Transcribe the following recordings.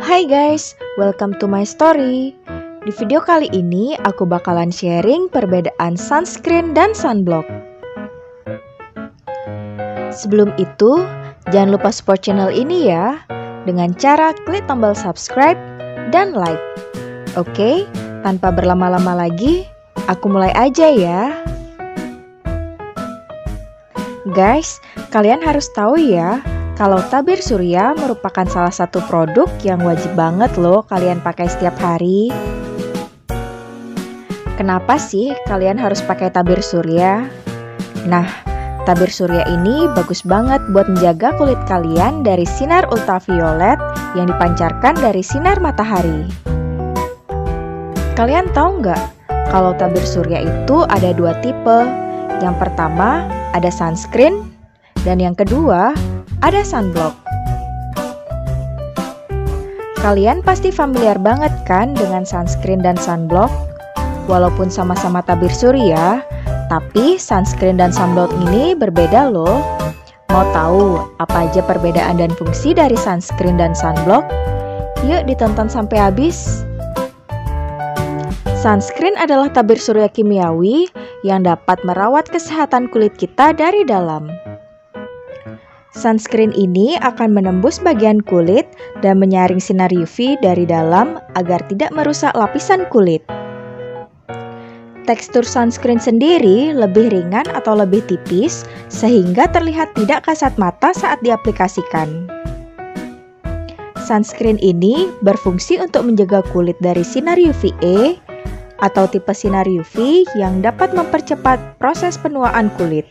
Hai guys, welcome to my story. Di video kali ini aku bakalan sharing perbedaan sunscreen dan sunblock. Sebelum itu, jangan lupa support channel ini ya dengan cara klik tombol subscribe dan like. Oke, tanpa berlama-lama lagi, aku mulai aja ya. Guys, kalian harus tahu ya, kalau tabir surya merupakan salah satu produk yang wajib banget loh kalian pakai setiap hari. Kenapa sih kalian harus pakai tabir surya? Nah, tabir surya ini bagus banget buat menjaga kulit kalian dari sinar ultraviolet yang dipancarkan dari sinar matahari. Kalian tahu nggak kalau tabir surya itu ada dua tipe? Yang pertama ada sunscreen, dan yang kedua ada sunblock. Kalian pasti familiar banget kan dengan sunscreen dan sunblock? Walaupun sama-sama tabir surya, tapi sunscreen dan sunblock ini berbeda loh. Mau tahu apa aja perbedaan dan fungsi dari sunscreen dan sunblock? Yuk ditonton sampai habis. Sunscreen adalah tabir surya kimiawi yang dapat merawat kesehatan kulit kita dari dalam. Sunscreen ini akan menembus bagian kulit dan menyaring sinar UV dari dalam agar tidak merusak lapisan kulit. Tekstur sunscreen sendiri lebih ringan atau lebih tipis sehingga terlihat tidak kasat mata saat diaplikasikan. Sunscreen ini berfungsi untuk menjaga kulit dari sinar UVA atau tipe sinar UV yang dapat mempercepat proses penuaan kulit.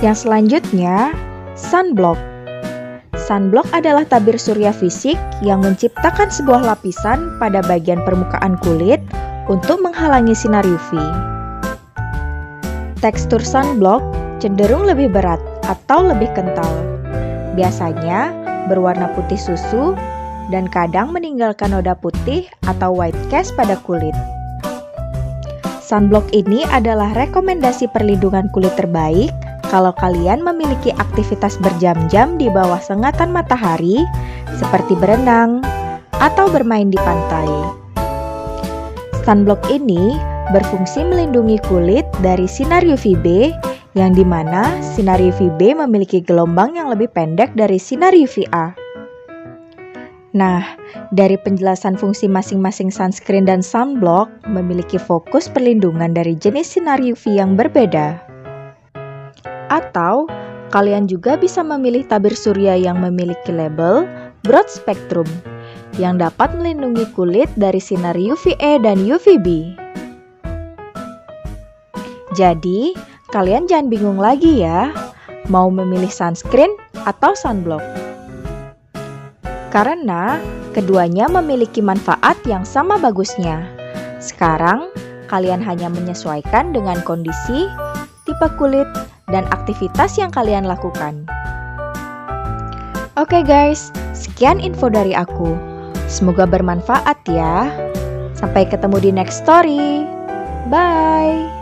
Yang selanjutnya, sunblock. Sunblock adalah tabir surya fisik yang menciptakan sebuah lapisan pada bagian permukaan kulit untuk menghalangi sinar UV. Tekstur sunblock cenderung lebih berat atau lebih kental. Biasanya berwarna putih susu dan kadang meninggalkan noda putih atau white cast pada kulit. Sunblock ini adalah rekomendasi perlindungan kulit terbaik kalau kalian memiliki aktivitas berjam-jam di bawah sengatan matahari seperti berenang atau bermain di pantai. Sunblock ini berfungsi melindungi kulit dari sinar UVB yang di mana sinar UVB memiliki gelombang yang lebih pendek dari sinar UVA. Nah, dari penjelasan fungsi masing-masing sunscreen dan sunblock memiliki fokus perlindungan dari jenis sinar UV yang berbeda. Atau, kalian juga bisa memilih tabir surya yang memiliki label broad spectrum yang dapat melindungi kulit dari sinar UVA dan UVB. Jadi, kalian jangan bingung lagi ya, mau memilih sunscreen atau sunblock karena keduanya memiliki manfaat yang sama bagusnya. Sekarang, kalian hanya menyesuaikan dengan kondisi, tipe kulit, dan aktivitas yang kalian lakukan. Oke okay guys, sekian info dari aku. Semoga bermanfaat ya. Sampai ketemu di next story. Bye.